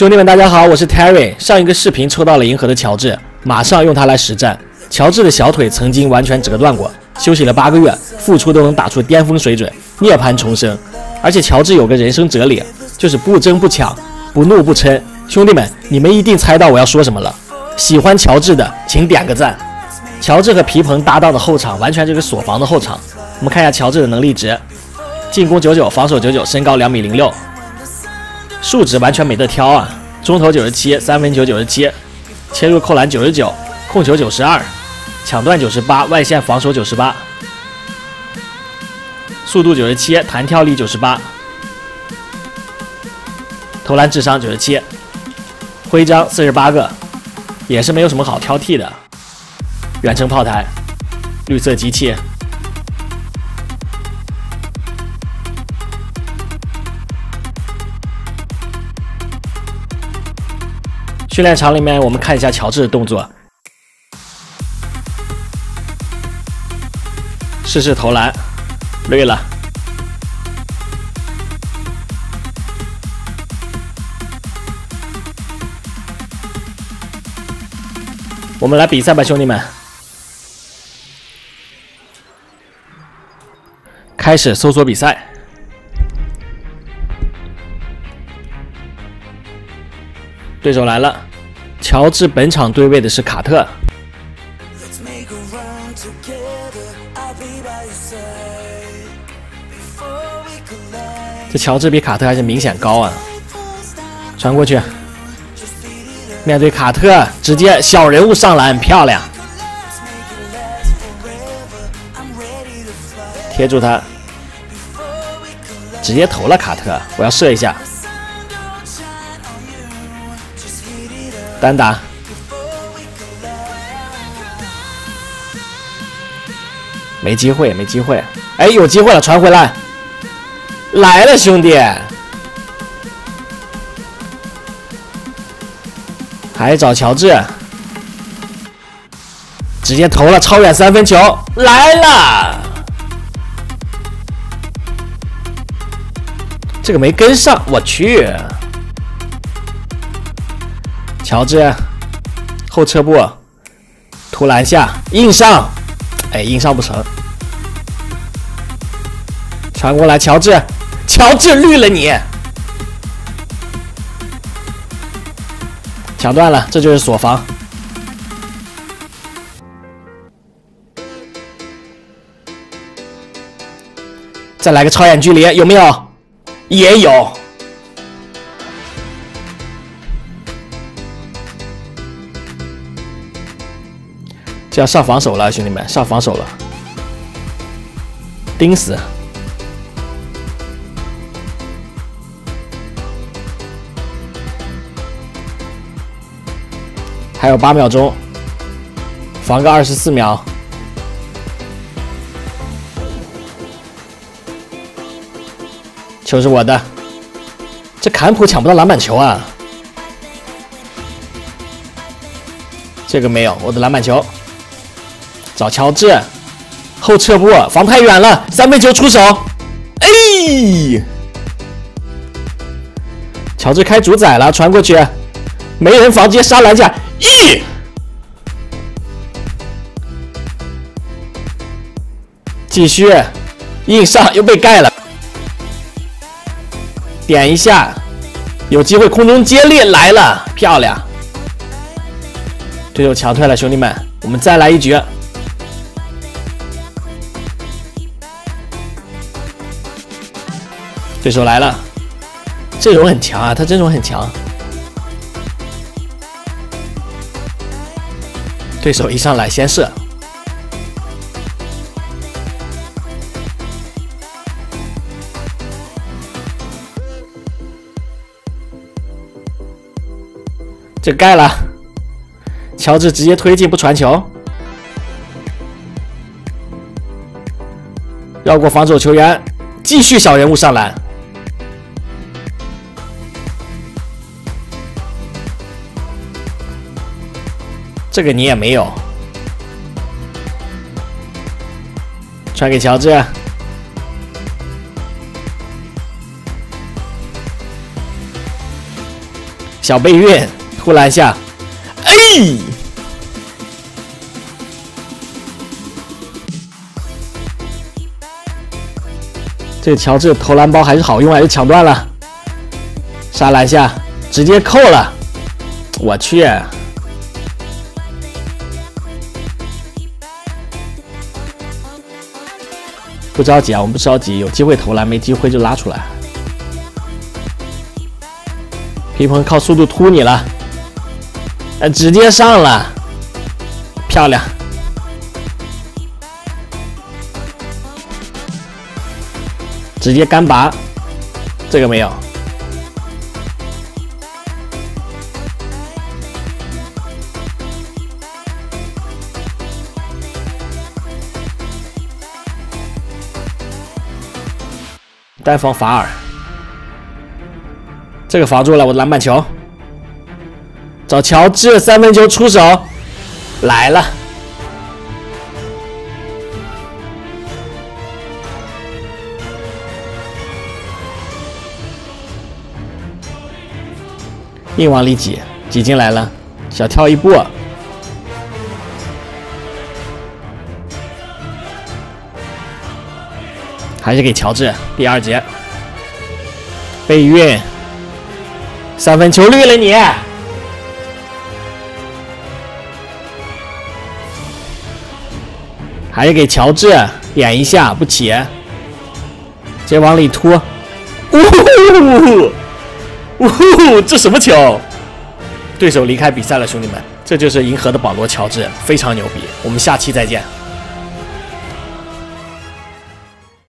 兄弟们，大家好，我是 Terry。上一个视频抽到了银河的乔治，马上用它来实战。乔治的小腿曾经完全折断过，休息了八个月，复出都能打出巅峰水准，涅槃重生。而且乔治有个人生哲理，就是不争不抢，不怒不嗔。兄弟们，你们一定猜到我要说什么了。喜欢乔治的，请点个赞。乔治和皮蓬搭档的后场完全就是锁防的后场。我们看一下乔治的能力值：进攻九九，防守九九，身高两米零六。数值完全没得挑啊！中投九十七，三分球九十七，切入扣篮九十九，控球九十二，抢断九十八，外线防守九十八，速度九十七，弹跳力九十八，投篮智商九十七，徽章四十八个，也是没有什么好挑剔的。远程炮台，绿色机器。训练场里面，我们看一下乔治的动作，试试投篮，绿了。我们来比赛吧，兄弟们！开始搜索比赛。对手来了，乔治本场对位的是卡特。这乔治比卡特还是明显高啊！传过去，面对卡特，直接小人物上篮，漂亮！贴住他，直接投了卡特，我要射一下。单打，没机会，没机会。哎，有机会了，传回来，来了，兄弟，还找乔治，直接投了超远三分球，来了，这个没跟上，我去。乔治，后撤步，突篮下，硬上，哎，硬上不成，传过来，乔治，乔治绿了你，抢断了，这就是锁防，再来个超远距离，有没有？也有。这要上防守了，兄弟们，上防守了，盯死！还有八秒钟，防个二十四秒，球是我的，这坎普抢不到篮板球啊！这个没有，我的篮板球。找乔治，后撤步，防太远了，三分球出手，哎，乔治开主宰了，传过去，没人防，直接杀篮下，一，继续，硬上又被盖了，点一下，有机会空中接力来了，漂亮，队友强退了，兄弟们，我们再来一局。对手来了，阵容很强啊，他阵容很强。对手一上来先射，这盖了。乔治直接推进不传球，绕过防守球员，继续小人物上篮。这个你也没有，传给乔治，小背运突篮下，哎！这个乔治投篮包还是好用，还是抢断了。杀篮下直接扣了，我去！不着急啊，我们不着急，有机会投篮，没机会就拉出来。皮蓬靠速度突你了，呃，直接上了，漂亮！直接干拔，这个没有。单防法尔，这个防住了我的篮板球。找乔治三分球出手，来了，硬往里挤，挤进来了，小跳一步。还是给乔治第二节背运三分球绿了你，还是给乔治点一下不起，直接往里突，呜呼呜呼，这什么球？对手离开比赛了，兄弟们，这就是银河的保罗乔治，非常牛逼。我们下期再见。